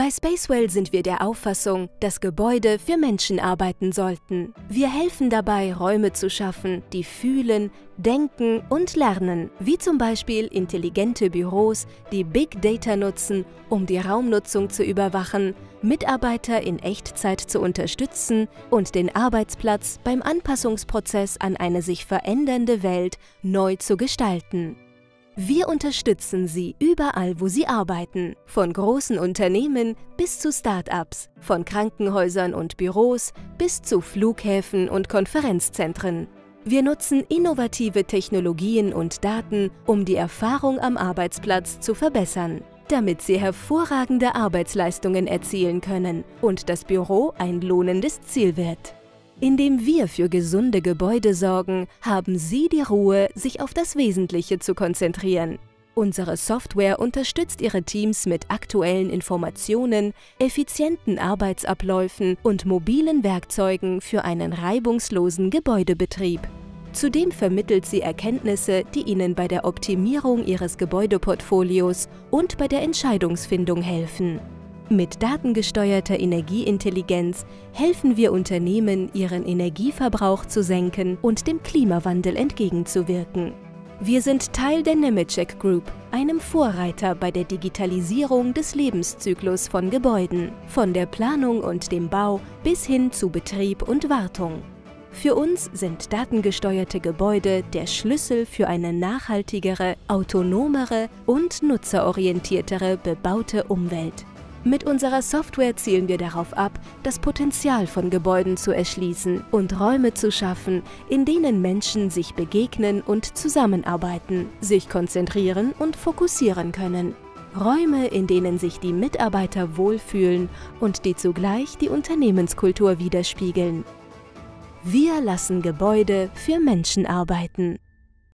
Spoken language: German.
Bei Spacewell sind wir der Auffassung, dass Gebäude für Menschen arbeiten sollten. Wir helfen dabei, Räume zu schaffen, die fühlen, denken und lernen, wie zum Beispiel intelligente Büros, die Big Data nutzen, um die Raumnutzung zu überwachen, Mitarbeiter in Echtzeit zu unterstützen und den Arbeitsplatz beim Anpassungsprozess an eine sich verändernde Welt neu zu gestalten. Wir unterstützen Sie überall, wo Sie arbeiten, von großen Unternehmen bis zu Start-ups, von Krankenhäusern und Büros bis zu Flughäfen und Konferenzzentren. Wir nutzen innovative Technologien und Daten, um die Erfahrung am Arbeitsplatz zu verbessern, damit Sie hervorragende Arbeitsleistungen erzielen können und das Büro ein lohnendes Ziel wird. Indem wir für gesunde Gebäude sorgen, haben Sie die Ruhe, sich auf das Wesentliche zu konzentrieren. Unsere Software unterstützt Ihre Teams mit aktuellen Informationen, effizienten Arbeitsabläufen und mobilen Werkzeugen für einen reibungslosen Gebäudebetrieb. Zudem vermittelt sie Erkenntnisse, die Ihnen bei der Optimierung Ihres Gebäudeportfolios und bei der Entscheidungsfindung helfen. Mit datengesteuerter Energieintelligenz helfen wir Unternehmen, ihren Energieverbrauch zu senken und dem Klimawandel entgegenzuwirken. Wir sind Teil der Nemetschek Group, einem Vorreiter bei der Digitalisierung des Lebenszyklus von Gebäuden, von der Planung und dem Bau bis hin zu Betrieb und Wartung. Für uns sind datengesteuerte Gebäude der Schlüssel für eine nachhaltigere, autonomere und nutzerorientiertere bebaute Umwelt. Mit unserer Software zielen wir darauf ab, das Potenzial von Gebäuden zu erschließen und Räume zu schaffen, in denen Menschen sich begegnen und zusammenarbeiten, sich konzentrieren und fokussieren können. Räume, in denen sich die Mitarbeiter wohlfühlen und die zugleich die Unternehmenskultur widerspiegeln. Wir lassen Gebäude für Menschen arbeiten.